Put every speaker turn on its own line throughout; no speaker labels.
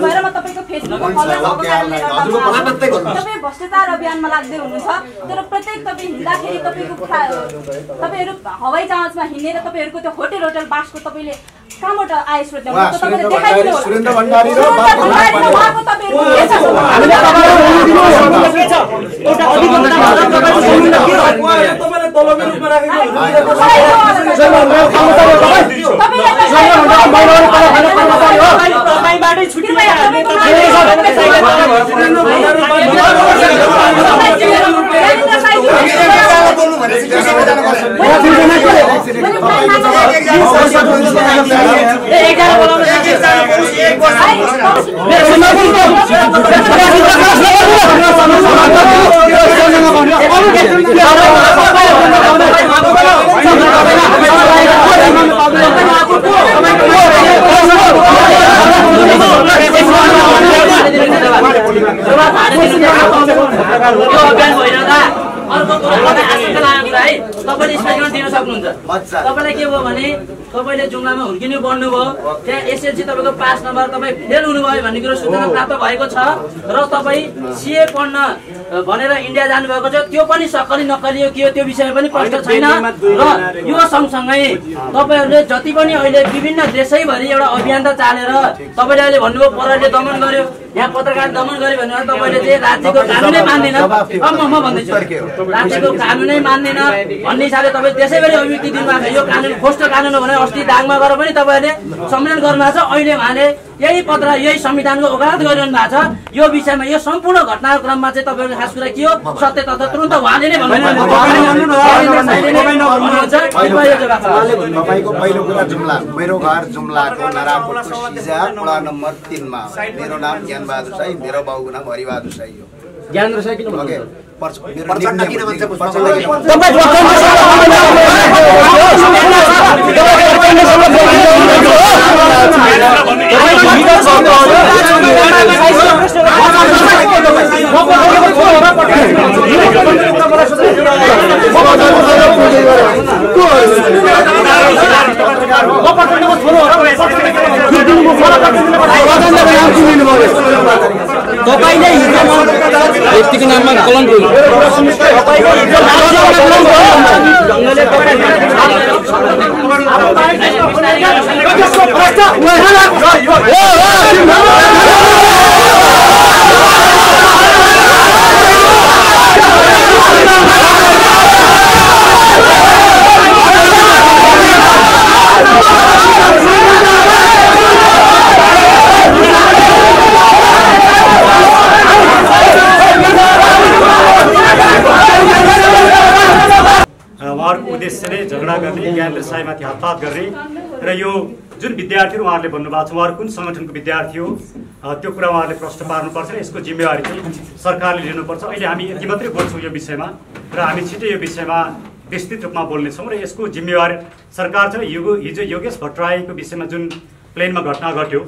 भएर म तपाईँको फेसबुकको फलोअर्स भएको कारणले गर्दा तपाईँ भ्रष्टाचार अभियानमा लाग्दै हुनुहुन्छ तर प्रत्येक तपाईँ हिँड्दाखेरि तपाईँको तपाईँहरू हवाई जहाजमा हिँडेर तपाईँहरूको त्यो होटेल होटल बासको तपाईँले कहाँबाट आय स्रोत ल्याउनु?
तपाईँबाटै
यो अभ्यास भइरहँदा अर्को कुरा तपाईँ आशंका लागेको कुरा है तपाईँले स्पष्टीकरण दिन सक्नुहुन्छ
मजा।
तपाईँलाई के भयो भने तपाईँले जुम्लामा हुर्किनु त्यहाँ एसएलसी तपाईँको पास नम्बर तपाईँ फेल हुनुभयो भन्ने कुरो सूचना प्राप्त भएको छ। र तपाईँ सिए पढ्न भनेर इन्डिया जानुभएको छ त्यो पनि सक्कली नक्कली हो के हो त्यो विषयमा पनि प्रश्न छैन। र यो सँगसँगै तपाईँहरूले जति पनि अहिले विभिन्न देशैभरि एउटा अभियान त चालेर तपाईँले अहिले भन्नुभयो परले दमन गर्यो। यहाँ पत्रकार दमन गर्यो भनेर तपाईँले चाहिँ राज्यको कानुनै मान्दैन। अब म भन्दैछु। राज्यको कानुनै मान्दैन। भन्ने हिसाबले तपाईँ त्यसैभरि अभिव्यक्ति दिनुभएको छ। यो कानुन खोस्ट कानुन हो भने अस्ति दाङमा गएर पनि तपाईँहरूले सम्मेलन गर्नुभएको छ। अहिले उहाँले यही पत्र यही संविधानको वकालत गरिरहनु भएको छ। यो विषयमा यो सम्पूर्ण घटनाको क्रममा चाहिँ तपाईँको खास कुरा के हो? सत्य तथ्य तुरन्त उहाँले नै भन्नुहुन्छ
तपाईँको पहिलो कुरा जुम्ला मेरो घर जुम्लाको नराकोटको सिजा वडा नम्बर तिनमा। मेरो नाम ज्ञानबहादुर साई मेरो बाबुको नाम हरिबहादुर साई हो।
ज्ञानेन्द्र साई किन तपाईँले हिजो व्यक्तिको नाममा कलङ्क
उहाँहरूको झगडा गर्ने ज्ञानेन्द्र साईमाथि हतपात गर्ने र यो जुन विद्यार्थीहरू उहाँहरूले भन्नुभएको छ उहाँहरू कुन सङ्गठनको विद्यार्थी हो? त्यो कुरा उहाँहरूले प्रश्न पार्नुपर्छ यसको जिम्मेवारी चाहिँ सरकारले लिनुपर्छ। अहिले हामी यति मात्रै बोल्छौँ यो विषयमा र हामी छिटै यो विषयमा विस्तृत रूपमा बोल्नेछौँ र यसको जिम्मेवारी सरकार चाहिँ यो हिजो योगेश भट्टराईको विषयमा जुन प्लेनमा घटना घट्यो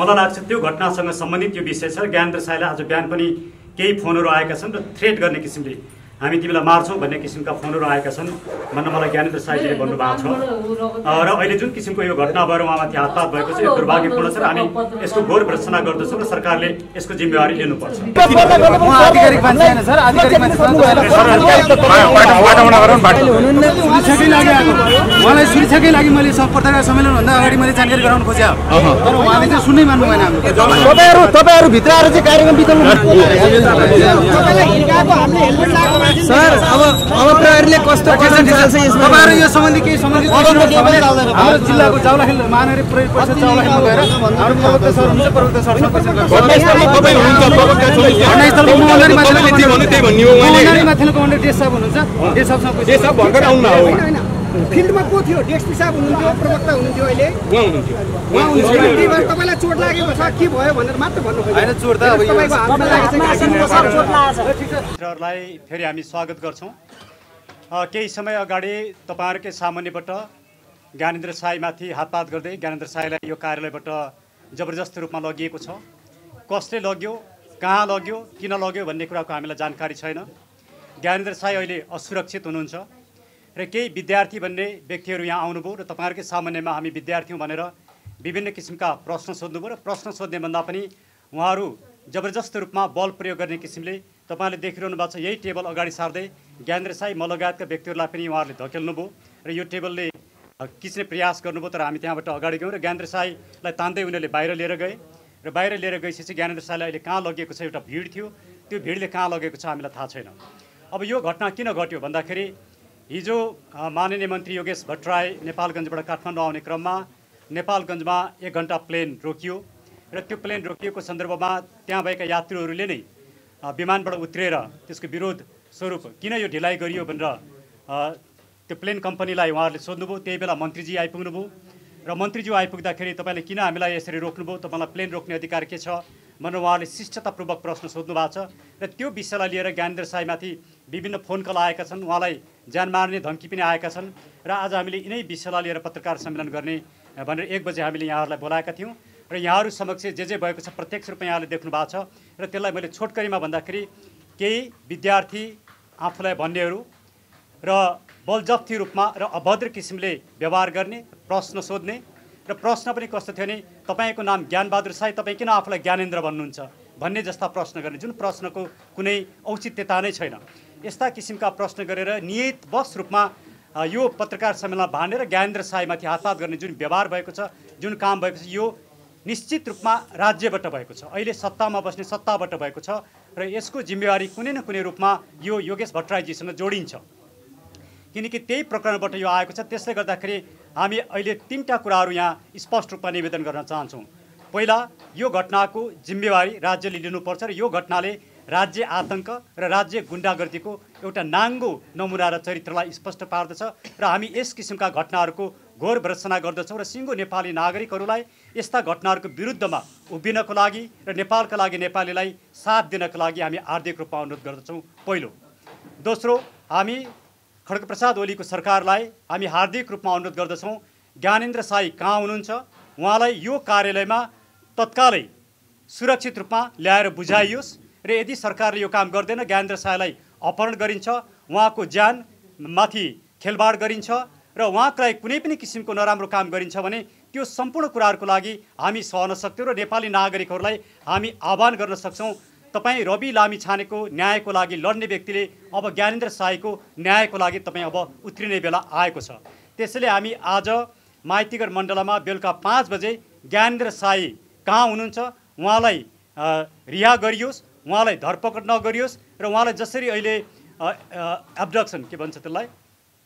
मलाई लाग्छ त्यो घटनासँग सम्बन्धित यो विषय छ। ज्ञानेन्द्र साईलाई आज बिहान पनि केही फोनहरू आएका छन् र थ्रेट गर्ने किसिमले हामी तिमीलाई मार्छौँ भन्ने किसिमका फोनहरू आएका छन् भन्न मलाई ज्ञानेन्द्र साईजीले भन्नुभएको छ र अहिले जुन किसिमको यो घटना भएर उहाँमाथि हातपात भएको छ यो दुर्भाग्यपूर्ण छ र हामी यसको घोर भर्सना गर्दछौँ र सरकारले यसको जिम्मेवारी लिनुपर्छ
आधिकारिक मान्छे होइन सर आधिकारिक मान्छे सुरक्षाकै लागि आएको उहाँलाई सुरक्षाकै लागि मैले सब पत्रकार सम्मेलनभन्दा अगाडि मैले जानकारी गराउन खोजेँ तर उहाँले चाहिँ सुन्नै मान्नु भएन हाम्रो
तपाईँहरू तपाईँहरू भित्र आएर चाहिँ कार्यक्रम बिताउनु
सर अब अब प्रहरीले कस्तो तपाईँहरू यो सम्बन्धी केही सम्बन्धित हाम्रो जिल्लाको जाउलाखेल महानगरी परिषद जाउलाखेलमा गएर हाम्रो प्रवक्ता सर हुनुहुन्छ प्रवक्ता सरसँग घटनास्थलमा म मण्डली माथिल्लो कमान्डर डेस साहब हुनुहुन्छ डेस।
फिल्डमा को थियो? डेस्पी साहब हुनुहुन्थ्यो प्रवक्ता हुनुहुन्थ्यो अहिले? उहाँ हुनुहुन्थ्यो। त्यही भएर तपाईँलाई चोट लागेको छ के भयो भनेर मात्र भन्नु
होइन चोट त अब यो
तपाईँको हातमा लागेको छ कि
मित्रहरूलाई फेरि हामी स्वागत गर्छौँ। अ, केही समय अगाडि तपाईँहरूकै सामान्यबाट ज्ञानेन्द्र साईमाथि हातपात गर्दै ज्ञानेन्द्र साईलाई यो कार्यालयबाट जबरजस्त रूपमा लगिएको छ। कसले लग्यो कहाँ लग्यो किन लग्यो भन्ने कुराको हामीलाई जानकारी छैन। ज्ञानेन्द्र साई अहिले असुरक्षित हुनुहुन्छ। र केही विद्यार्थी भन्ने व्यक्तिहरू यहाँ आउनुभयो र तपाईँहरूकै सामान्यमा हामी विद्यार्थी हौँ भनेर विभिन्न किसिमका प्रश्न सोध्नुभयो र प्रश्न सोध्ने भन्दा पनि उहाँहरू जबरजस्त रूपमा बल प्रयोग गर्ने किसिमले तपाईँहरूले देखिरहनु भएको छ यही टेबल अगाडि सार्दै ज्ञानेन्द्र साई मलगायतका व्यक्तिहरूलाई पनि उहाँहरूले धकेल्नुभयो र यो टेबलले अ, खिच्ने प्रयास गर्नुभयो तर हामी त्यहाँबाट अगाडि गयौँ र ज्ञानेन्द्र साईलाई तान्दै उनीहरूले बाहिर लिएर गए र बाहिर लिएर गएपछि ज्ञानेन्द्र साईलाई अहिले कहाँ लगेको छ एउटा भिड थियो त्यो भिडले कहाँ लगेको छ हामीलाई थाहा छैन। अब यो घटना किन घट्यो भन्दाखेरि हिजो माननीय मन्त्री योगेश भट्टराई नेपालगञ्जबाट काठमाडौँ आउने क्रममा नेपालगञ्जमा एक घन्टा प्लेन रोकियो र त्यो प्लेन रोकिएको सन्दर्भमा त्यहाँ भएका यात्रुहरूले नै विमानबाट उत्रिएर त्यसको विरोध स्वरूप किन यो ढिलाइ गरियो भनेर त्यो प्लेन कम्पनीलाई उहाँहरूले सोध्नुभयो। त्यही बेला मन्त्रीजी आइपुग्नुभयो र मन्त्रीज्यू आइपुग्दाखेरि तपाईँले किन हामीलाई यसरी रोक्नुभयो? तपाईँलाई प्लेन रोक्ने अधिकार के छ भनेर उहाँले शिष्टतापूर्वक प्रश्न सोध्नु भएको छ र त्यो विषयलाई लिएर ज्ञानेन्द्र साईमाथि विभिन्न फोन कल आएका छन्। उहाँलाई ज्यान मार्ने धम्की पनि आएका छन् र आज हामीले यिनै विषयलाई लिएर पत्रकार सम्मेलन गर्ने भनेर एक बजे हामीले यहाँहरूलाई बोलाएका थियौँ र यहाँहरू समक्ष जे जे भएको छ प्रत्यक्ष रूपमा यहाँले देख्नु भएको छ र त्यसलाई मैले छोटकरीमा भन्दाखेरि केही विद्यार्थी आफूलाई भन्नेहरू र बलजफ्ती रूपमा र अभद्र किसिमले व्यवहार गर्ने प्रश्न सोध्ने र प्रश्न पनि कस्तो थियो भने तपाईँको नाम ज्ञानबहादुर साई तपाईँ किन आफूलाई ज्ञानेन्द्र भन्नुहुन्छ भन्ने जस्ता प्रश्न गर्ने जुन प्रश्नको कुनै औचित्यता नै छैन। यस्ता किसिमका प्रश्न गरेर नियतवश रूपमा यो पत्रकार सम्मेलन भानेर ज्ञानेन्द्र साईमाथि हातपात गर्ने जुन व्यवहार भएको छ जुन काम भएको छ यो निश्चित रूपमा राज्यबाट भएको छ। अहिले सत्तामा बस्ने सत्ताबाट भएको छ र यसको जिम्मेवारी कुनै न कुनै रूपमा यो योगेश भट्टराईजीसँग जोडिन्छ। किनकि त्यही प्रकरणबाट यो आएको छ। त्यसले गर्दाखेरि हामी अहिले तिनवटा कुराहरू यहाँ स्पष्ट रूपमा निवेदन गर्न चाहन्छौँ। पहिला यो घटनाको जिम्मेवारी राज्यले लिनुपर्छ र यो घटनाले राज्य आतङ्क र राज्य गुन्डागर्दीको एउटा नाङ्गो नमुना र चरित्रलाई स्पष्ट पार्दछ र हामी यस किसिमका घटनाहरूको घोर भर्सना गर्दछौँ र सिङ्गो नेपाली नागरिकहरूलाई यस्ता घटनाहरूको विरुद्धमा उभिनको लागि र नेपालका लागि नेपालीलाई साथ दिनको लागि हामी हार्दिक रूपमा अनुरोध गर्दछौँ। पहिलो दोस्रो हामी खड्गप्रसाद ओलीको सरकारलाई हामी हार्दिक रूपमा अनुरोध गर्दछौँ ज्ञानेन्द्र साई कहाँ हुनुहुन्छ? उहाँलाई यो कार्यालयमा तत्कालै सुरक्षित रूपमा ल्याएर बुझाइयोस्। र यदि सरकारले यो काम गर्दैन ज्ञानेन्द्र साईलाई अपहरण गरिन्छ उहाँको ज्यान माथि खेलबाड गरिन्छ र उहाँको लागि कुनै पनि किसिमको नराम्रो काम गरिन्छ भने त्यो सम्पूर्ण कुराहरूको लागि हामी सहन सक्छौँ र नेपाली नागरिकहरूलाई हामी आह्वान गर्न सक्छौँ। तपाईँ रवि लामी छानेको न्यायको लागि लड्ने व्यक्तिले अब ज्ञानेन्द्र साईको न्यायको लागि तपाईँ अब उत्रिने बेला आएको छ। त्यसैले हामी आज माइतीगर मण्डलमा बेलुका पाँच बजे ज्ञानेन्द्र साई कहाँ हुनुहुन्छ? उहाँलाई रिहा गरियोस्। उहाँलाई धरपकड नगरियोस् र उहाँलाई जसरी अहिले एब्डक्सन के भन्छ त्यसलाई?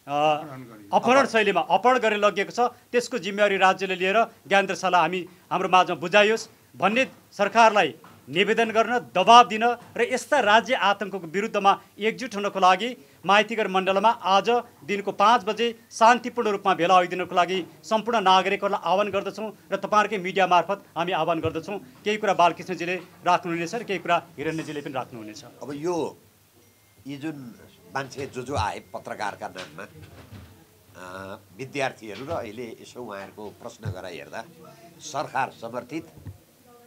अपहरण शैलीमा अपहरण गरेर लगिएको छ त्यसको जिम्मेवारी राज्यले लिएर ज्ञानेन्द्र साईलाई हामी हाम्रो माझमा बुझाइयोस् भन्ने सरकारलाई निवेदन गर्न दबाब दिन र यस्ता राज्य आतङ्कको विरुद्धमा एकजुट हुनको लागि माइतीगर मण्डलमा आज दिनको पाँच बजे शान्तिपूर्ण रूपमा भेला होइदिनको लागि सम्पूर्ण नागरिकहरूलाई आह्वान गर्दछौँ र तपाईँहरूकै मिडिया मार्फत हामी आह्वान गर्दछौँ। केही कुरा बालकृष्णजीले राख्नुहुनेछ र केही कुरा हिरण्यजीले पनि राख्नुहुनेछ।
अब यो यी जुन मान्छे जो जो आए पत्रकारका नाममा विद्यार्थीहरू र अहिले यसो उहाँहरूको प्रश्न गराइ हेर्दा सरकार समर्थित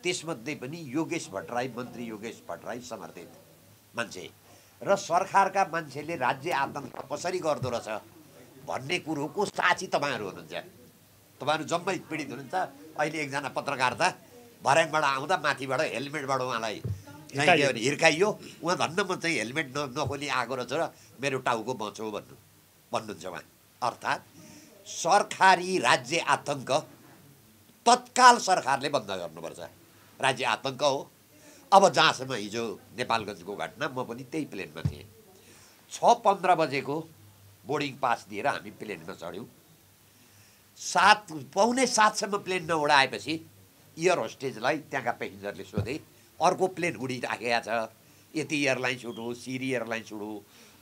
त्यसमध्ये पनि योगेश भट्टराई मन्त्री योगेश भट्टराई समर्थित मान्छे। र सरकारका मान्छेले राज्य आतङ्क कसरी गर्दो रहेछ भन्ने कुरोको साक्षी तपाईँहरू हुनुहुन्छ। तपाईँहरू जम्मै पीडित हुनुहुन्छ। अहिले एकजना पत्रकार त भर्याङबाट आउँदा माथिबाट हेलमेटबाट उहाँलाई हिर्काइयो। उहाँ धन्न म चाहिँ हेलमेट न नखोली आएको रहेछ र मेरो टाउको बचाउ भन्नु भन्नुहुन्छ उहाँ। अर्थात् सरकारी राज्य आतङ्क तत्काल सरकारले बन्द गर्नुपर्छ। राज्य आतङ्क हो। अब जहाँसम्म हिजो नेपालगञ्जको घटना म पनि त्यही प्लेनमा थिएँ। छ पन्ध्र बजेको बोर्डिङ पास दिएर हामी प्लेनमा चढ्यौँ। सात पाउने सातसम्म प्लेन नउडाएपछि एयर होस्टेजलाई त्यहाँका पेसेन्जरले सोधे अर्को प्लेन उडिराखेका छ। यति एयरलाइन्स उडो सिरी एयरलाइन्स उडो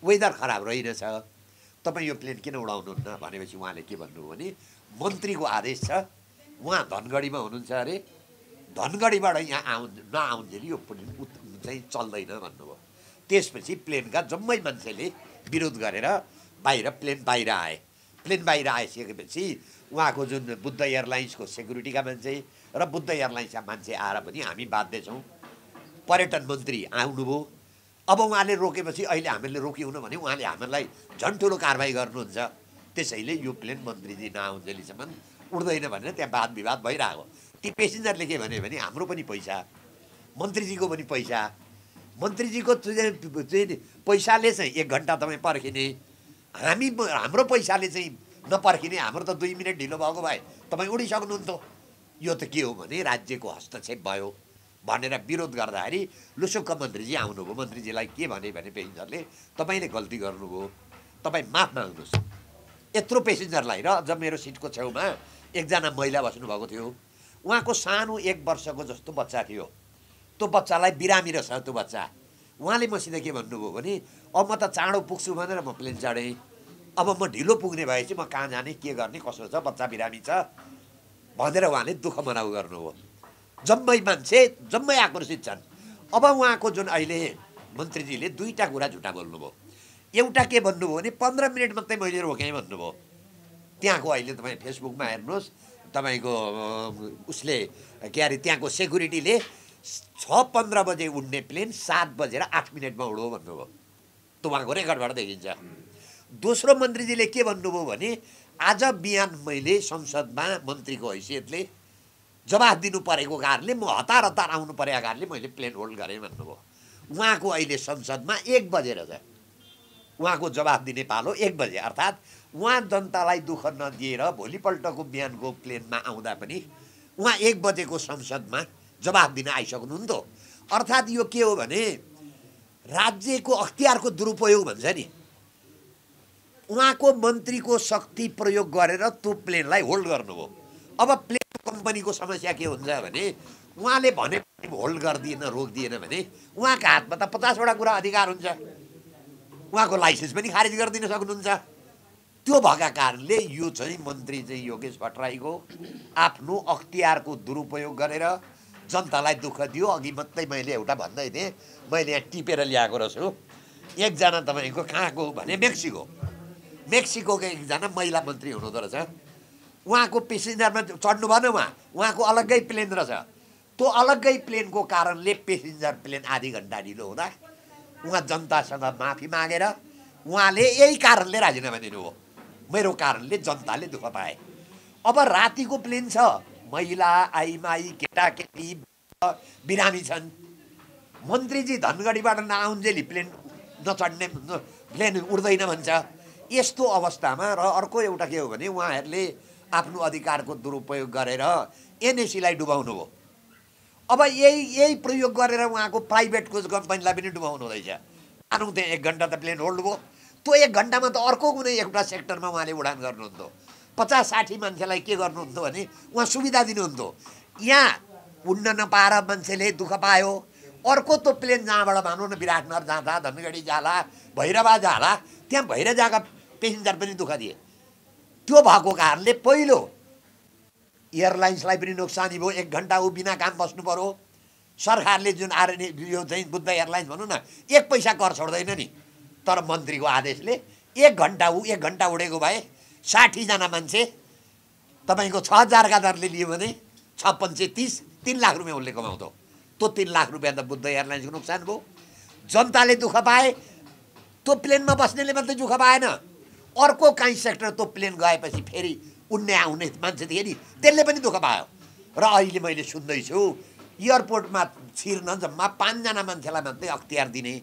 वेदर खराब रहेनछ। तपाईँ यो प्लेन किन उडाउनुहुन्न भनेपछि उहाँले के भन्नुभयो भने मन्त्रीको आदेश छ। उहाँ धनगढीमा हुनुहुन्छ अरे। धनगढीबाट यहाँ आउ नआउन्जेली यो प्लेन चाहिँ चल्दैन भन्नुभयो। त्यसपछि प्लेनका जम्मै मान्छेले विरोध गरेर बाहिर प्लेन बाहिर आए। प्लेन बाहिर आइसकेपछि उहाँको जुन बुद्ध एयरलाइन्सको सेक्युरिटीका मान्छे र बुद्ध एयरलाइन्सका मान्छे आएर पनि हामी बाध्य छौँ पर्यटन मन्त्री आउनुभयो। अब उहाँले रोकेपछि अहिले हामीले रोक्यौँ भने उहाँले हामीलाई झन् ठुलो कारवाही गर्नुहुन्छ। त्यसैले यो प्लेन मन्त्रीजी नआउन्जेलीसम्म उड्दैन भनेर त्यहाँ वाद विवाद भइरहेको। ती पेसेन्जरले के भन्यो भने हाम्रो पनि पैसा मन्त्रीजीको पनि पैसा मन्त्रीजीको चाहिँ पैसाले चाहिँ एक घन्टा तपाईँ पर्खिने हामी हाम्रो पैसाले चाहिँ नपर्खिने हाम्रो त दुई मिनट ढिलो भएको भए तपाईँ उडिसक्नुहुन्थ्यो। यो त के हो भने राज्यको हस्तक्षेप भयो भनेर विरोध गर्दाखेरि लुसुक्क मन्त्रीजी आउनुभयो। मन्त्रीजीलाई के भने भने पेसेन्जरले तपाईँले गल्ती गर्नुभयो तपाईँ माफ माग्नुहोस्। यत्रो पेसेन्जरलाई र अझ मेरो सिटको छेउमा एकजना महिला बस्नुभएको थियो उहाँको सानो एक वर्षको जस्तो बच्चा थियो। त्यो बच्चालाई बिरामी रहेछ त्यो बच्चा। उहाँले मसित के भन्नुभयो भने अब म त चाँडो पुग्छु भनेर म प्लेन चढेँ। अब म ढिलो पुग्ने भएपछि म कहाँ जाने के गर्ने कसो छ बच्चा बिरामी छ? भनेर उहाँले दुःख मनाउ गर्नुभयो। जम्मै मान्छे जम्मै आकर्षित छन्। अब उहाँको जुन अहिले मन्त्रीजीले दुईवटा कुरा झुटा बोल्नुभयो। एउटा के भन्नुभयो भने पन्ध्र मिनट मात्रै मैले रोकेँ भन्नुभयो। त्यहाँको अहिले तपाईँ फेसबुकमा हेर्नुहोस्। तपाईँको उसले के अरे त्यहाँको सेक्युरिटीले छ पन्ध्र बजे उड्ने प्लेन सात बजेर आठ मिनटमा उडो भन्नुभयो। त्यो रेकर्डबाट देखिन्छ। दोस्रो मन्त्रीजीले के भन्नुभयो भने आज बिहान मैले संसदमा मन्त्रीको हैसियतले जवाफ दिनु परेको कारणले म हतार हतार आउनु परेको कारणले मैले प्लेन होल्ड गरेँ भन्नुभयो। उहाँको अहिले संसदमा एक बजेर छ। उहाँको जवाफ दिने पालो एक बजे अर्थात् उहाँ जनतालाई दुःख नदिएर भोलिपल्टको बिहानको प्लेनमा आउँदा पनि उहाँ एक बजेको संसदमा जवाफ दिन आइसक्नुहुन्थ्यो अर्थात् यो के हो भने राज्यको अख्तियारको दुरुपयोग भन्छ नि। उहाँको मन्त्रीको शक्ति प्रयोग गरेर त्यो प्लेनलाई होल्ड गर्नुभयो अब प्लेन कम्पनीको समस्या के हुन्छ भने उहाँले भने होल्ड गरिदिएन रोकिदिएन भने उहाँको हातमा त पचासवटा कुरा अधिकार हुन्छ। उहाँको लाइसेन्स पनि खारेज गरिदिन सक्नुहुन्छ। त्यो भएका कारणले यो चाहिँ मन्त्री चाहिँ योगेश भट्टराईको आफ्नो अख्तियारको दुरुपयोग गरेर जनतालाई दुःख दियो। अघि मात्रै मैले एउटा भन्दै थिएँ मैले यहाँ टिपेर ल्याएको रहेछु। एकजना तपाईँको कहाँको भने मेक्सिको। मेक्सिकोको एकजना महिला मन्त्री हुनुहुँदो रहेछ। उहाँको पेसेन्जरमा चढ्नु भएन उहाँ। उहाँको अलग्गै प्लेन रहेछ। त्यो अलग्गै प्लेनको कारणले पेसेन्जर प्लेन आधी घन्टा ढिलो हुँदा उहाँ जनतासँग माफी मागेर उहाँले यही कारणले राजीनामा दिनुभयो। मेरो कारणले जनताले दुःख पाए। अब रातिको प्लेन छ। महिला आइमाई केटाकेटी बिरामी छन्। मन्त्रीजी धनगढीबाट नआउन्जेली प्लेन नचढ्ने प्लेन उड्दैन भन्छ। यस्तो अवस्थामा र अर्को एउटा के हो भने उहाँहरूले आफ्नो अधिकारको दुरुपयोग गरेर एनएसीलाई डुबाउनु भयो अब यही यही प्रयोग गरेर उहाँको प्राइभेटको कम्पनीलाई पनि डुबाउनु हुँदैछ। त्यहाँ एक घन्टा त प्लेन होल्ड भयो। त्यो एक घन्टामा त अर्को कुनै एउटा सेक्टरमा उहाँले उडान गर्नुहुन्थ्यो। पचास साठी मान्छेलाई के गर्नुहुन्थ्यो भने उहाँ सुविधा दिनुहुन्थ्यो। यहाँ उड्न नपाएर मान्छेले दुःख पायो। अर्को त्यो प्लेन जहाँबाट भनौँ न विराटनगर जाँदा धनगढी जाला भैरवा जाला त्यहाँ भैरव जहाँका पेसेन्जर पनि दुःख दिए। त्यो भएको कारणले पहिलो एयरलाइन्सलाई पनि नोक्सानी भयो। एक घन्टा ऊ बिना काम बस्नु पऱ्यो सरकारले जुन आर यो चाहिँ बुद्ध एयरलाइन्स भनौँ न एक पैसा कर छोड्दैन नि। तर मन्त्रीको आदेशले एक घन्टा ऊ एक घन्टा उडेको भए साठीजना मान्छे तपाईँको छ हजारका दरले लियो भने छ पञ्चे तिस तिन लाख रुपियाँ उसले कमाउँदो त्यो तिन लाख रुपियाँ त बुद्ध एयरलाइन्सको नोक्सान भयो। जनताले दुःख पाए त्यो प्लेनमा बस्नेले मात्रै दुःख पाएन। अर्को काहीँ सेक्टर त्यो प्लेन गएपछि फेरि उड्ने आउने मान्छे थियो नि त्यसले पनि दुःख पायो। र अहिले मैले सुन्दैछु एयरपोर्टमा छिर्न जम्मा पाँचजना मान्छेलाई मात्रै अख्तियार दिने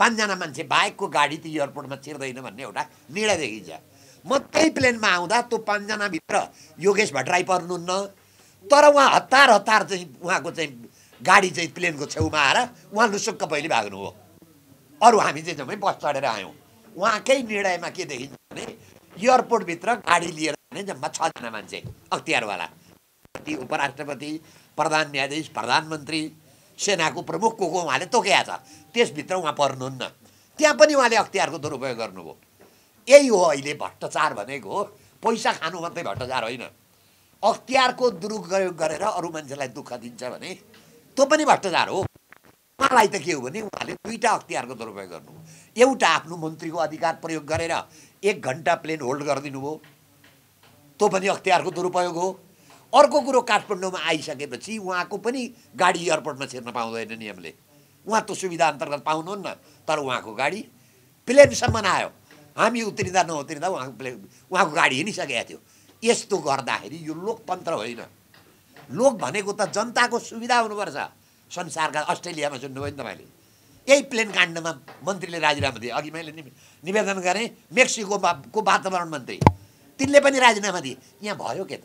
पाँचजना मान्छे बाहेकको गाडी त एयरपोर्टमा छिर्दैन भन्ने एउटा निर्णय देखिन्छ। म त्यही प्लेनमा आउँदा त्यो पाँचजनाभित्र योगेश भट्टराई पर्नुहुन्न। तर उहाँ हतार हतार चाहिँ उहाँको चाहिँ गाडी चाहिँ प्लेनको छेउमा आएर उहाँ लुसुक्क पहिले भाग्नु हो। अरू हामी चाहिँ जम्मै बस चढेर आयौँ। उहाँकै निर्णयमा के देखिन्छ भने एयरपोर्टभित्र गाडी लिएर भने जम्मा छजना मान्छे अख्तियारवाला। राष्ट्रपति उपराष्ट्रपति प्रधान न्यायाधीश प्रधानमन्त्री सेनाको प्रमुख को को उहाँले तोकेका छ त्यसभित्र उहाँ पर्नुहुन्न। त्यहाँ पनि उहाँले अख्तियारको दुरुपयोग गर्नुभयो। यही हो अहिले भ्रष्टाचार भनेको पैसा खानु मात्रै भ्रष्टाचार होइन। अख्तियारको दुरुपयोग गरेर अरू मान्छेलाई दुःख दिन्छ भने त्यो पनि भ्रष्टाचार हो। उहाँलाई त के हो भने उहाँले दुईवटा अख्तियारको दुरुपयोग गर्नु एउटा आफ्नो मन्त्रीको अधिकार प्रयोग गरेर एक घन्टा प्लेन होल्ड गरिदिनु भयो त्यो पनि अख्तियारको दुरुपयोग हो। अर्को कुरो काठमाडौँमा आइसकेपछि उहाँको पनि गाडी एयरपोर्टमा छिर्न पाउँदैन नियमले। उहाँ त्यो सुविधा अन्तर्गत पाउनुहुन्न तर उहाँको गाडी प्लेनसम्म आयो। हामी उत्रिँदा नउत्रिँदा उहाँको प्लेन उहाँको गाडी हिँडिसकेको थियो। यस्तो गर्दाखेरि यो लोकतन्त्र होइन। लोक भनेको त जनताको सुविधा हुनुपर्छ। संसारका अस्ट्रेलियामा सुन्नुभयो नि तपाईँले। यही प्लेन काण्डमा मन्त्रीले राजीनामा दिए। अघि मैले निवेदन गरेँ मेक्सिकोमा को वातावरण मन्त्री। तिनले पनि राजीनामा दिए। यहाँ भयो के त?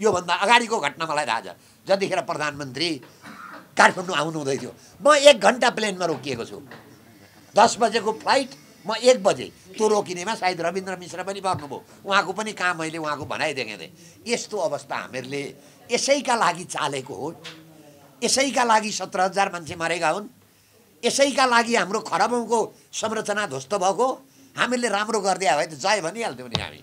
योभन्दा अगाडिको घटना मलाई थाहा छ। जतिखेर प्रधानमन्त्री काठमाडौँ आउनु हुँदै थियो म एक घन्टा प्लेनमा रोकिएको छु। दस बजेको फ्लाइट म एक बजे त्यो रोकिनेमा सायद रविन्द्र मिश्र पनि पर्नुभयो उहाँको पनि काम मैले उहाँको भनाइदिएँ थिएँ। यस्तो अवस्था हामीहरूले यसैका लागि चालेको हो। यसैका लागि सत्र हजार मान्छे मरेका हुन्। यसैका लागि हाम्रो खरबौँको संरचना ध्वस्त भएको। हामीले राम्रो गरिदिया भए त जय भनिहाल्थ्यौँ नि हामी।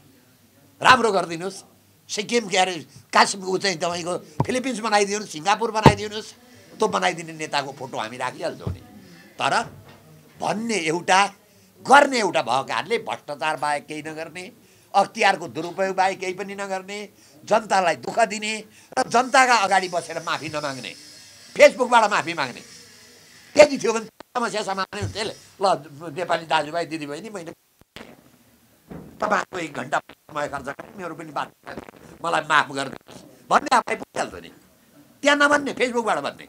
राम्रो गरिदिनुहोस्। सिक्किम के अरे काश्मीरको चाहिँ तपाईँको फिलिपिन्स बनाइदिनुहोस् सिङ्गापुर बनाइदिनुहोस् त्यो बनाइदिने नेताको फोटो हामी राखिहाल्छौँ नि। तर भन्ने एउटा गर्ने एउटा भएकाहरूले भ्रष्टाचार बाहेक केही नगर्ने अख्तियारको दुरुपयोग बाहेक केही पनि नगर्ने जनतालाई दुःख दिने र जनताका अगाडि बसेर माफी नमाग्ने फेसबुकबाट माफी माग्ने। त्यति थियो भने समस्या समाधान हुन्थ्यो। ल नेपाली दाजुभाइ दिदीबहिनी मैले तपाईँको एक घन्टा समय खर्च गरेँ मेरो पनि बात मलाई माफ गरिदिनुहोस् भन्ने आफै पुगिहाल्छ नि। त्यहाँ नभन्ने फेसबुकबाट भन्ने।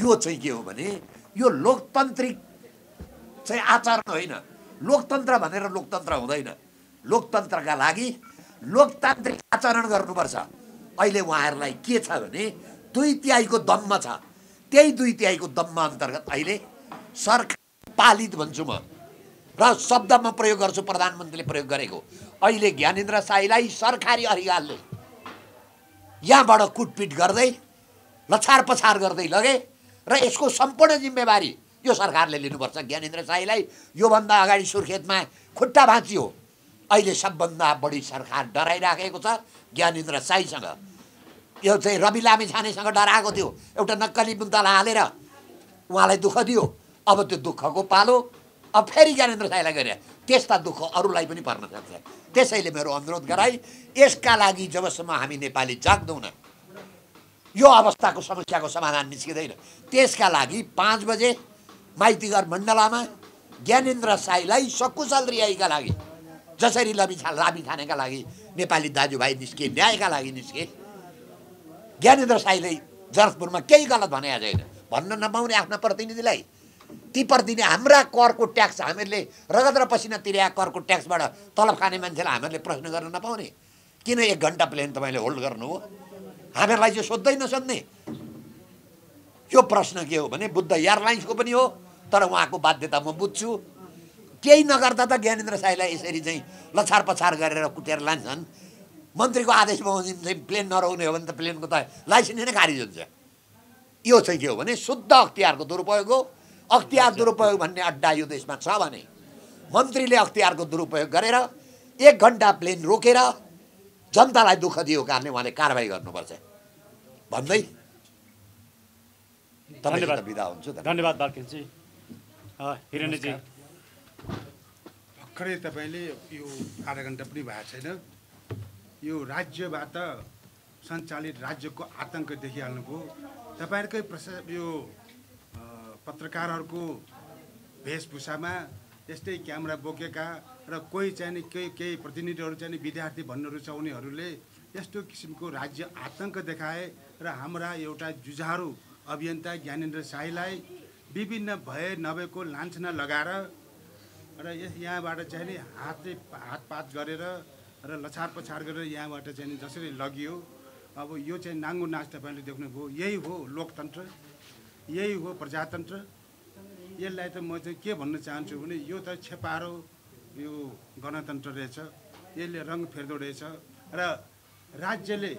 यो चाहिँ के हो भने यो लोकतान्त्रिक चाहिँ आचरण होइन। लोकतन्त्र भनेर लोकतन्त्र हुँदैन। लोकतन्त्रका लागि लोकतान्त्रिक आचरण गर्नुपर्छ। अहिले उहाँहरूलाई के छ भने दुई तिहाईको दम्म छ। त्यही दुई तिहाईको दम्म अन्तर्गत अहिले सरकार पालित भन्छु म। र शब्दमा प्रयोग गर्छु प्रधानमन्त्रीले प्रयोग गरेको। अहिले ज्ञानेन्द्र साईलाई सरकारी अधिकारले यहाँबाट कुटपिट गर्दै लछार पछार गर्दै लगे र यसको सम्पूर्ण जिम्मेवारी यो सरकारले लिनुपर्छ। ज्ञानेन्द्र साईलाई योभन्दा अगाडि सुर्खेतमा खुट्टा भाँचियो अहिले सबभन्दा बढी सरकार डराइराखेको छ ज्ञानेन्द्र साईसँग। यो चाहिँ रवि लामी छानेसँग डराएको थियो। एउटा नक्कली मुद्दालाई हालेर उहाँलाई दुःख दियो। अब त्यो दुःखको पालो अब फेरि ज्ञानेन्द्र साईलाई गरे। त्यस्ता दुःख अरूलाई पनि पर्न सक्छ त्यसैले मेरो अनुरोध गराई यसका लागि जबसम्म हामी नेपाली जाग्दैनौँ यो अवस्थाको समस्याको समाधान निस्किँदैन। त्यसका लागि पाँच बजे माइतीघर मण्डलामा ज्ञानेन्द्र साईलाई सकुशल रिहाइका लागि जसरी लबी छा लामी छानेका लागि नेपाली दाजुभाइ निस्के न्यायका लागि निस्के ज्ञानेन्द्र साईले जरफपुरमा केही गलत भनेको छैन भन्न नपाउने आफ्ना प्रतिनिधिलाई ती प्रतिनिधि हाम्रा करको ट्याक्स हामीहरूले रगत र पसिना तिरेका करको ट्याक्सबाट तलब खाने मान्छेलाई हामीहरूले प्रश्न गर्न नपाउने। किन एक घन्टा प्लेन तपाईँले होल्ड गर्नुभयो हामीहरूलाई चाहिँ सोध्दै नसोध्ने यो प्रश्न के हो भने बुद्ध एयरलाइन्सको पनि हो तर उहाँको बाध्यता म बुझ्छु। केही नगर्दा त ज्ञानेन्द्र साईलाई यसरी चाहिँ लछार पछार गरेर कुटेर लान्छन्। मन्त्रीको आदेश बमोजिम चाहिँ प्लेन नरहुने हो भने त प्लेनको त लाइसेन्स नै खारिज हुन्छ। यो चाहिँ के हो भने शुद्ध अख्तियारको दुरुपयोग हो। अख्तियार दुरुपयोग भन्ने अड्डा यो देशमा छ भने मन्त्रीले अख्तियारको दुरुपयोग गरेर एक घन्टा प्लेन रोकेर जनतालाई दुःख दिएको कारणले उहाँले कारवाही गर्नुपर्छ। भन्दै
धन्यवाद।
बिदा हुन्छु धन्यवाद।
हिरणजी।
भर्खरै तपाईँले यो आधा घन्टा पनि भएको छैन। यो राज्यबाट सञ्चालित राज्यको आतङ्क देखिहाल्नुभयो। तपाईँहरूकै प्रशा यो पत्रकारहरूको वेशभूषामा यस्तै क्यामेरा बोकेका र कोही चाहिँ नि केही केही प्रतिनिधिहरू चाहिँ नि विद्यार्थी भन्न रुचाउनेहरूले यस्तो किसिमको राज्य आतङ्क देखाए र हाम्रा एउटा जुझारु अभियन्ता ज्ञानेन्द्र साईलाई विभिन्न भए नभएको लान्छना लगाएर र यस यहाँबाट चाहिँ नि हातले हातपात गरेर र लछार पछार गरेर यहाँबाट चाहिँ जसरी लगियो अब यो चाहिँ नाङ्गो नाच तपाईँले देख्नुभयो यही हो लोकतन्त्र। यही हो प्रजातन्त्र। यसलाई त म चाहिँ के भन्न चाहन्छु भने यो त छेपारो यो गणतन्त्र रहेछ। यसले रङ फेर्दो रहेछ र राज्यले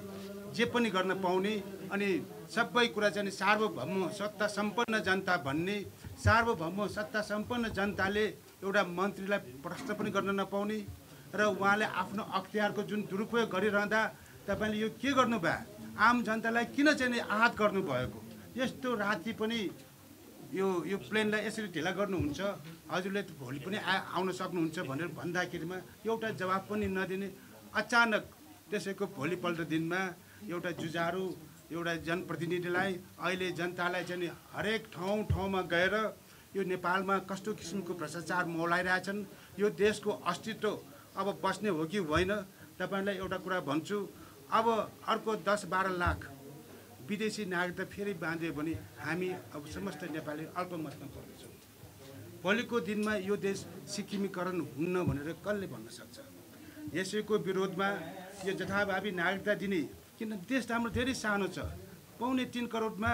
जे पनि गर्न पाउने अनि सबै कुरा चाहिँ सार्वभौम सत्ता सम्पन्न जनता भन्ने सार्वभौम सत्ता सम्पन्न जनताले एउटा मन्त्रीलाई प्रश्न पनि गर्न नपाउने र उहाँले आफ्नो अख्तियारको जुन दुरुपयोग गरिरहँदा तपाईँले यो के गर्नुभयो? आम जनतालाई किन चाहिँ आहत गर्नुभएको? यस्तो राति पनि यो यो प्लेनलाई यसरी ढिला गर्नुहुन्छ। हजुरले भोलि पनि आ आउन सक्नुहुन्छ भनेर भन्दाखेरिमा एउटा जवाब पनि नदिने। अचानक त्यसैको भोलिपल्ट दिनमा एउटा जुझारु एउटा जनप्रतिनिधिलाई अहिले जनतालाई चाहिँ हरेक ठाउँ ठाउँमा गएर यो नेपालमा कस्तो किसिमको भ्रष्टाचार मौलाइरहेछन् यो देशको अस्तित्व अब बस्ने हो कि होइन तपाईँलाई एउटा कुरा भन्छु अब अर्को दस बाह्र लाख विदेशी नागरिकता फेरि बाँधियो भने हामी अब समस्त नेपाली अल्पमतमा पर्नेछौँ। भोलिको दिनमा यो देश सिक्किमीकरण हुन्न भनेर कसले भन्न सक्छ? यसैको विरोधमा यो जथाभावी नागरिकता दिने किन देश हाम्रो धेरै सानो छ पाउने तिन करोडमा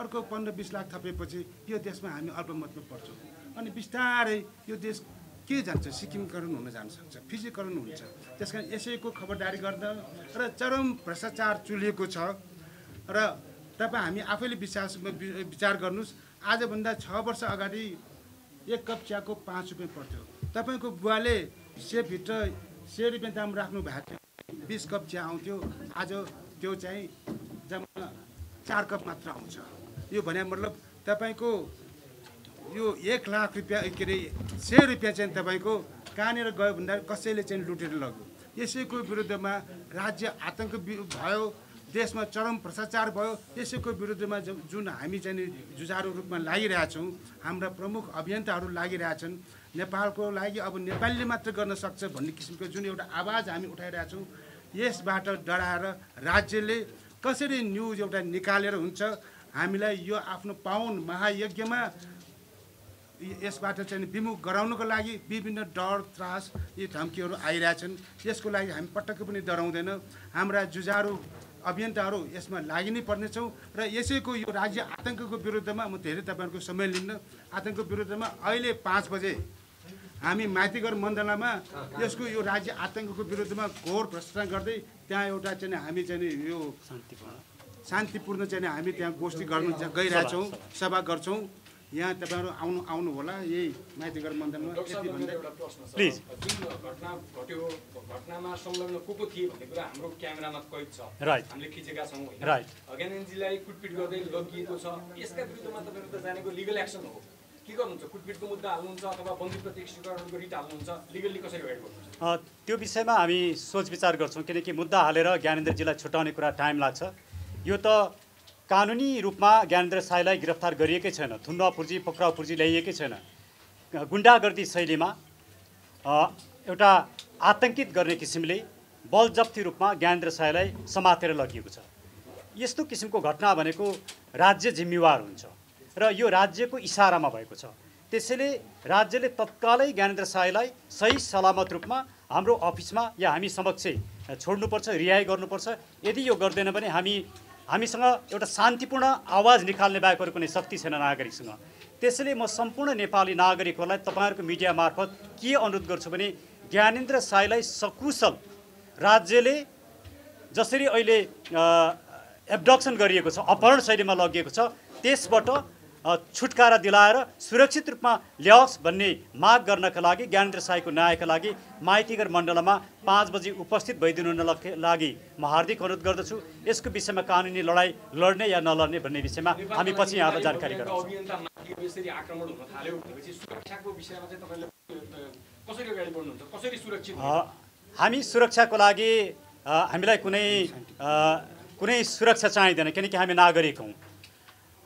अर्को पन्ध्र बिस लाख थपेपछि यो देशमा हामी अल्पमतमा पर्छौँ। अनि बिस्तारै यो देश के जान्छ? सिक्किमकरण हुन जान सक्छ फिजिकरण हुन्छ। त्यस कारण यसैको खबरदारी गर्दा र चरम भ्रष्टाचार चुलिएको छ। र तपाईँ हामी आफैले विश्वास विचार गर्नुहोस्। आजभन्दा छ वर्ष अगाडि एक कप चियाको पाँच रुपियाँ पर्थ्यो। तपाईँको बुवाले सेपभित्र सय रुपियाँ दाम राख्नु भएको थियो। बिस कप चिया आउँथ्यो। आज त्यो चाहिँ जम्मा चार कप मात्र आउँछ। यो भने मतलब तपाईँको यो एक लाख रुपियाँ के अरे सय रुपियाँ चाहिँ तपाईँको कहाँनिर गयो भन्दा कसैले चाहिँ लुटेर लग्यो। यसैको विरुद्धमा राज्य आतङ्क भयो। देशमा चरम भ्रष्टाचार भयो यसैको विरुद्धमा जुन हामी चाहिँ जुझारु रूपमा लागिरहेछौँ हाम्रा प्रमुख अभियन्ताहरू लागिरहेछन् नेपालको लागि अब नेपालीले मात्र गर्न सक्छ भन्ने किसिमको जुन एउटा आवाज हामी उठाइरहेछौँ यसबाट डराएर राज्यले कसरी न्युज एउटा निकालेर हुन्छ हामीलाई यो आफ्नो पाउन महायज्ञमा यसबाट चाहिँ विमुख गराउनको लागि विभिन्न डर त्रास यी धम्कीहरू आइरहेछन् यसको लागि हामी पटक्कै पनि डराउँदैन। हाम्रा जुझारु अभियन्ताहरू यसमा लागि नै पर्नेछौँ र यसैको यो राज्य आतङ्कको विरुद्धमा म धेरै तपाईँहरूको समय लिन्न आतङ्कको विरुद्धमा अहिले पाँच बजे हामी माइतीगर मण्डलामा यसको यो राज्य आतङ्कको विरुद्धमा घोर भ्रष्टाचार गर्दै त्यहाँ एउटा चाहिँ हामी चाहिँ यो शान्तिपूर्ण। चाहिँ हामी त्यहाँ गोष्ठी गर्नु गइरहेछौँ सभा गर्छौँ। यहाँ तपाईँहरू आउनु आउनु होला यही माइतीगर मण्डलमा यति भन्दै।
प्लिज
जुन घटना घट्यो घटनामा संलग्न को को थिए भन्ने कुरा हाम्रो क्यामेरामा कैद छ. हामीले खिचेका छौँ होइन।
Right.
ज्ञानेन्द्रजीलाई कुटपिट गर्दै लगिएको छ। यसका विरुद्धमा तपाईँहरू त जानेको लिगल एक्सन हो। के गर्नुहुन्छ? कुटपिटको मुद्दा हाल्नुहुन्छ अथवा बन्दी प्रत्यक्षीकरणको रिट हाल्नुहुन्छ? लिगल्ली कसरी वेट गर्नुहुन्छ?
अ, त्यो विषयमा हामी सोच विचार गर्छौँ किनकि मुद्दा हालेर ज्ञानेन्द्रजीलाई छुट्याउने कुरा टाइम लाग्छ। यो त कानुनी रूपमा ज्ञानेन्द्र साईलाई गिरफ्तार गरिएकै छैन थुन्वा पूर्जी पक्राउ पूर्जी ल्याइएकै छैन। गुन्डागर्दी शैलीमा एउटा आतङ्कित गर्ने किसिमले बलजप्ती रूपमा ज्ञानेन्द्र साईलाई समातेर लगिएको छ। यस्तो किसिमको घटना भनेको राज्य जिम्मेवार हुन्छ र यो राज्यको इसारामा भएको छ। त्यसैले राज्यले तत्कालै ज्ञानेन्द्र साईलाई सही सलामत रूपमा हाम्रो अफिसमा या हामी समक्ष छोड्नुपर्छ रिहाई गर्नुपर्छ। यदि यो गर्दैन भने हामी हामीसँग एउटा शान्तिपूर्ण आवाज निकाल्ने बाहेक अरू कुनै शक्ति छैन नागरिकसँग। त्यसैले म सम्पूर्ण नेपाली नागरिकहरूलाई तपाईँहरूको मिडिया मार्फत के अनुरोध गर्छु भने ज्ञानेन्द्र साईलाई सकुशल राज्यले जसरी अहिले एब्डक्सन गरिएको छ अपहरण शैलीमा लगिएको छ त्यसबाट छुटकारा दिलाएर सुरक्षित रूपमा ल्याओस् भन्ने माग गर्नका लागि ज्ञानेन्द्र साईको न्यायका लागि माइतीगर मण्डलमा पाँच बजी उपस्थित भइदिनु लागि म हार्दिक अनुरोध गर्दछु। यसको विषयमा कानुनी लडाइँ लड्ने या नलड्ने भन्ने विषयमा हामी पछि यहाँलाई जानकारी गराउँछौँ हामी सुरक्षाको लागि हामीलाई कुनै कुनै सुरक्षा चाहिँदैन किनकि हामी नागरिक हौँ।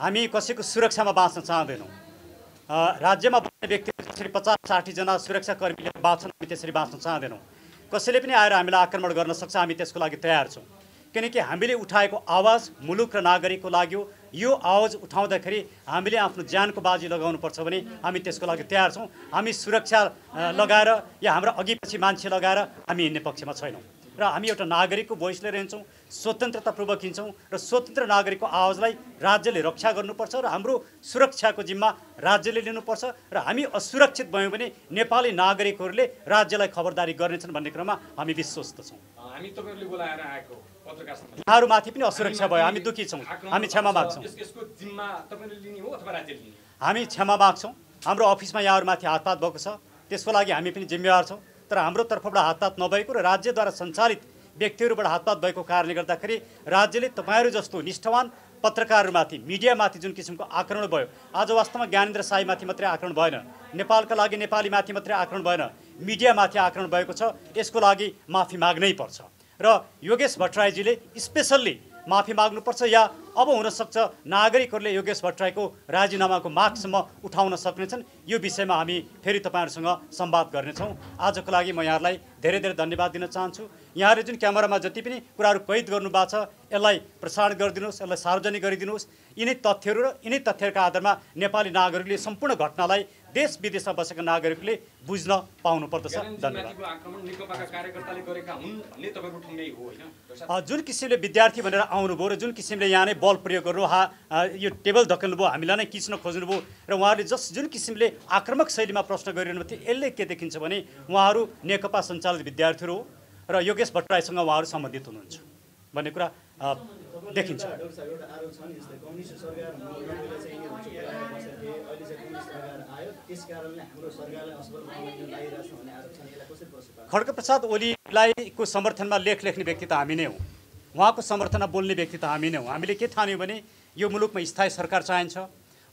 हामी कसैको सुरक्षामा बाँच्न चाहँदैनौँ। राज्यमा बस्ने व्यक्ति त्यसरी पचास साठीजना सुरक्षाकर्मीले बाँच्छन् हामी त्यसरी बाँच्न चाहँदैनौँ। कसैले पनि आएर हामीलाई आक्रमण गर्न सक्छ हामी त्यसको लागि तयार छौँ। किनकि हामीले उठाएको आवाज मुलुक र नागरिकको लागि यो आवाज उठाउँदाखेरि हामीले आफ्नो ज्यानको बाजी लगाउनुपर्छ भने हामी त्यसको लागि तयार छौँ। हामी सुरक्षा लगाएर या हाम्रो अघिपछि मान्छे लगाएर हामी हिँड्ने पक्षमा छैनौँ। र हामी एउटा नागरिकको भोइस लिएर हिँड्छौँ स्वतन्त्रतापूर्वक हिँड्छौँ र स्वतन्त्र नागरिकको आवाजलाई राज्यले रक्षा गर्नुपर्छ र हाम्रो सुरक्षाको जिम्मा राज्यले लिनुपर्छ र हामी असुरक्षित भयौँ भने नेपाली नागरिकहरूले राज्यलाई खबरदारी गर्नेछन् भन्ने क्रममा हामी विश्वस्त छौँ।
हामी तपाईँहरूले बोलाएर आएको पत्रकार सम्मेलन
यहाँहरूमाथि पनि असुरक्षा भयो हामी दुःखी छौँ। हामी क्षमा माग्छौँ? हामी क्षमा माग्छौँ। हाम्रो अफिसमा यहाँहरूमाथि हातपात भएको छ। त्यसको लागि हामी पनि जिम्मेवार छौँ। तर हाम्रो तर्फबाट हातपात नभएको र राज्यद्वारा सञ्चालित व्यक्तिहरूबाट हातपात भएको कारणले गर्दाखेरि राज्यले तपाईँहरू जस्तो निष्ठावान पत्रकारहरूमाथि मिडियामाथि जुन किसिमको आक्रमण भयो आज वास्तवमा ज्ञानेन्द्र साईमाथि मात्रै आक्रमण भएन। नेपालका लागि नेपालीमाथि मात्रै आक्रमण भएन। मिडियामाथि आक्रमण भएको छ। यसको लागि माफी माग्नै पर्छ। र योगेश भट्टराईजीले स्पेसल्ली माफी माग्नुपर्छ या अब हुनसक्छ नागरिकहरूले योगेश भट्टराईको राजीनामाको मागसम्म उठाउन सक्नेछन्। यो विषयमा हामी फेरि तपाईँहरूसँग संवाद गर्नेछौँ। आजको लागि म यहाँहरूलाई धेरै धेरै धन्यवाद दिन चाहन्छु। यहाँले जुन क्यामेरामा जति पनि कुराहरू कैद गर्नुभएको छ यसलाई प्रसारण गरिदिनुहोस् यसलाई सार्वजनिक गरिदिनुहोस्। यिनै तथ्यहरू र यिनै तथ्यहरूका आधारमा नेपाली नागरिकले सम्पूर्ण घटनालाई देश विदेशमा बसेका नागरिकले बुझ्न पाउनुपर्दछ। धन्यवाद।
हो होइन?
अ, जुन किसिमले विद्यार्थी भनेर आउनुभयो र जुन किसिमले यहाँ नै बल प्रयोग गर्नु हा यो टेबल धकेल्नुभयो हामीलाई नै किच्न खोज्नुभयो र उहाँहरूले जस जुन किसिमले आक्रमक शैलीमा प्रश्न गरिरहनु थियो यसले के देखिन्छ भने उहाँहरू नेकपा सञ्चालित विद्यार्थीहरू हो। र योगेश भट्टराईसँग उहाँहरू सम्बन्धित हुनुहुन्छ। भन्ने कुरा देखिन्छ। खड्ग प्रसाद ओलीलाई को समर्थनमा लेख लेख्ने व्यक्ति त हामी नै हौँ। उहाँको समर्थनमा बोल्ने व्यक्ति त हामी नै हौँ। हामीले के ठान्यौँ भने यो मुलुकमा स्थायी सरकार चाहिन्छ।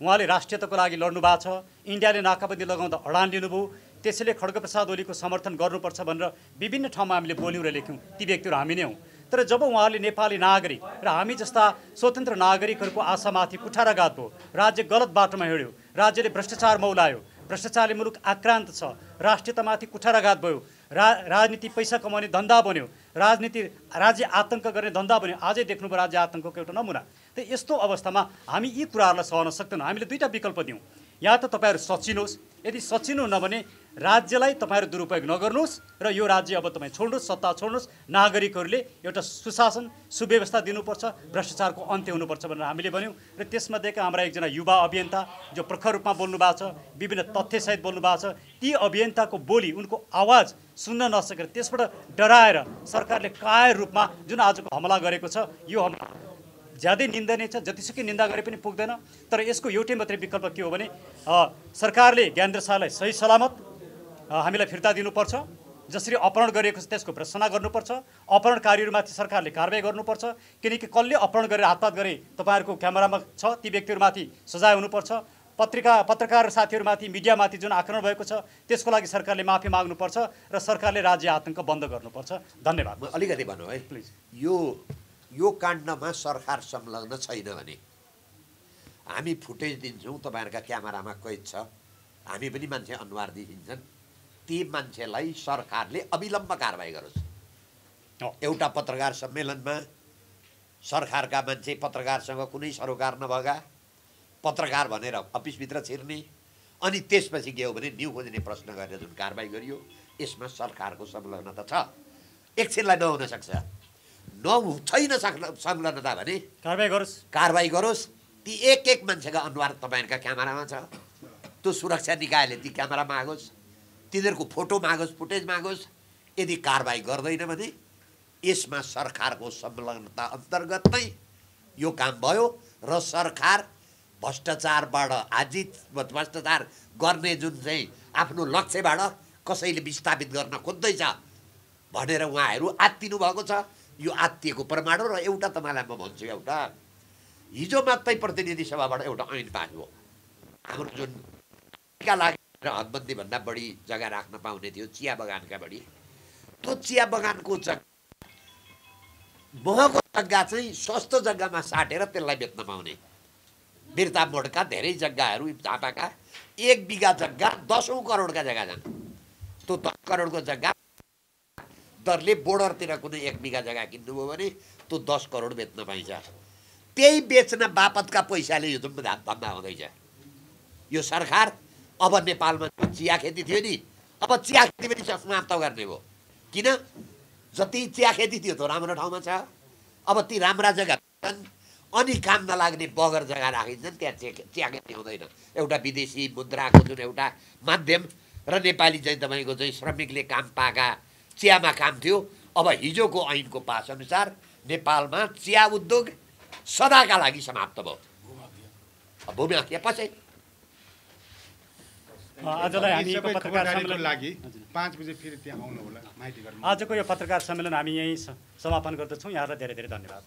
उहाँले राष्ट्रियताको लागि लड्नु भएको छ। इन्डियाले नाकाबन्दी लगाउँदा अडान लिनुभयो। त्यसैले खड्गप्रसाद ओलीको समर्थन गर्नुपर्छ भनेर विभिन्न ठाउँमा हामीले बोल्यौँ र लेख्यौँ। ती व्यक्तिहरू हामी नै हौँ। तर जब उहाँहरूले नेपाली नागरिक र हामी जस्ता स्वतन्त्र नागरिकहरूको आशामाथि कुठाराघात भयो राज्य गलत बाटोमा हिँड्यो राज्यले भ्रष्टाचार मौलायो भ्रष्टाचारले मुलुक आक्रान्त छ राष्ट्रियतामाथि कुठाराघात भयो रा राजनीति पैसा कमाउने धन्दा बन्यो राजनीति राज्य आतङ्क गर्ने धन्दा बन्यो आजै देख्नुभयो राज्य आतङ्कको एउटा नमुना। त यस्तो अवस्थामा हामी यी कुराहरूलाई सहन सक्दैनौँ। हामीले दुईवटा विकल्प दियौँ। या त तपाईँहरू सचिनुहोस्। यदि सचिनुहुन्न भने राज्यलाई तपाईँहरू दुरुपयोग नगर्नुहोस् र यो राज्य अब तपाईँ छोड्नुहोस् सत्ता छोड्नुहोस् नागरिकहरूले एउटा सुशासन सुव्यवस्था दिनुपर्छ भ्रष्टाचारको अन्त्य हुनुपर्छ भनेर हामीले भन्यौँ। र त्यसमध्येका हाम्रा एकजना युवा अभियन्ता जो प्रखर रूपमा बोल्नु भएको छ विभिन्न तथ्यसहित बोल्नु भएको छ ती अभियन्ताको बोली उनको आवाज सुन्न नसकेर त्यसबाट डराएर सरकारले कायर रूपमा जुन आजको हमला गरेको छ यो हमला ज्यादै निन्दनीय छ जतिसुकै निन्दा गरे पनि पुग्दैन। तर यसको एउटै मात्रै विकल्प के हो भने सरकारले ज्ञानेन्द्र शाहलाई सही सलामत हामीलाई फिर्ता दिनुपर्छ। जसरी अपहरण गरिएको छ त्यसको भर्सना गर्नुपर्छ। अपहरणकारीहरूमाथि सरकारले कारवाही गर्नुपर्छ। किनकि कसले अपहरण गरेर हातपात गरे तपाईँहरूको क्यामेरामा छ ती व्यक्तिहरूमाथि सजाय हुनुपर्छ। पत्रिका पत्रकार साथीहरूमाथि मिडियामाथि जुन आक्रमण भएको छ त्यसको लागि सरकारले माफी माग्नुपर्छ र सरकारले राज्य आतङ्क बन्द गर्नुपर्छ। धन्यवाद।
अलिकति भनौँ है प्लिज यो यो काण्डमा सरकार संलग्न छैन भने हामी फुटेज दिन्छौँ तपाईँहरूका क्यामेरामा कैद छ। हामी पनि मान्छे अनुहार देखिन्छन्। ती मान्छेलाई सरकारले अविलम्ब कारवाही गरोस्। एउटा पत्रकार सम्मेलनमा सरकारका मान्छे पत्रकारसँग कुनै सरोकार नभएका पत्रकार भनेर अफिसभित्र छिर्ने अनि त्यसपछि के हो भने न्यु खोज्ने प्रश्न गरेर जुन कारवाही गरियो यसमा सरकारको संलग्नता छ। एकछिनलाई नहुन सक्छ। नहु छैन संलग्नता भने
कारवाही गरोस्।
कारवाही गरोस्। ती एक एक मान्छेका अनुहार तपाईँहरूका क्यामेरामा छ। त्यो सुरक्षा निकायले ती क्यामेरा मागोस् तिनीहरूको फोटो मागोस् फुटेज मागोस् यदि कारवाही गर्दैन भने यसमा सरकारको संलग्नता अन्तर्गत नै यो काम भयो र सरकार भ्रष्टाचारबाट आजित भ्रष्टाचार गर्ने जुन चाहिँ आफ्नो लक्ष्यबाट कसैले विस्थापित गर्न खोज्दैछ भनेर उहाँहरू आत्तिनु भएको छ। यो आत्तिएको प्रमाण हो र एउटा तपाईँलाई म भन्छु एउटा हिजो मात्रै प्रतिनिधि सभाबाट एउटा ऐन पास भयो। हाम्रो जुन लागि र हदबन्दीभन्दा बढी जग्गा राख्न पाउने थियो चिया बगानका बढी। त्यो चिया बगानको जग्गा महँगो जग्गा चाहिँ सस्तो जग्गामा साटेर त्यसलाई बेच्न पाउने। बिर्ता मोडका धेरै जग्गाहरू झापाका एक बिघा जग्गा दसौँ करोडका जग्गा छन्। त्यो दस करोडको जग्गा दरले बोर्डरतिर कुनै एक बिघा जग्गा किन्नुभयो भने त्यो दस करोड बेच्न पाइन्छ। त्यही बेच्न बापतका पैसाले यो धन्दा हुँदैछ। यो सरकार अब नेपालमा चिया खेती थियो नि। अब चिया खेती पनि समाप्त गर्ने भयो किन? जति चिया खेती थियो त्यो राम्रो ठाउँमा छ। अब ती राम्रा जग्गा छन्। अनि काम नलाग्ने बगर जग्गा राखिन्छन्। त्यहाँ चिया चिया खेती हुँदैन। एउटा विदेशी मुद्राको जुन एउटा माध्यम र नेपाली चाहिँ तपाईँको चाहिँ श्रमिकले काम पाएका चियामा काम थियो। अब हिजोको ऐनको पास अनुसार नेपालमा चिया उद्योग सदाका लागि समाप्त भयो। भूमि पछि।
आजलाई हामी पत्रकार सम्मेलन
लागि पाँच बजे फेरि त्यहाँ आउनु होला
आजको यो पत्रकार सम्मेलन हामी यहीँ समापन गर्दछौँ। यहाँलाई धेरै धेरै धन्यवाद।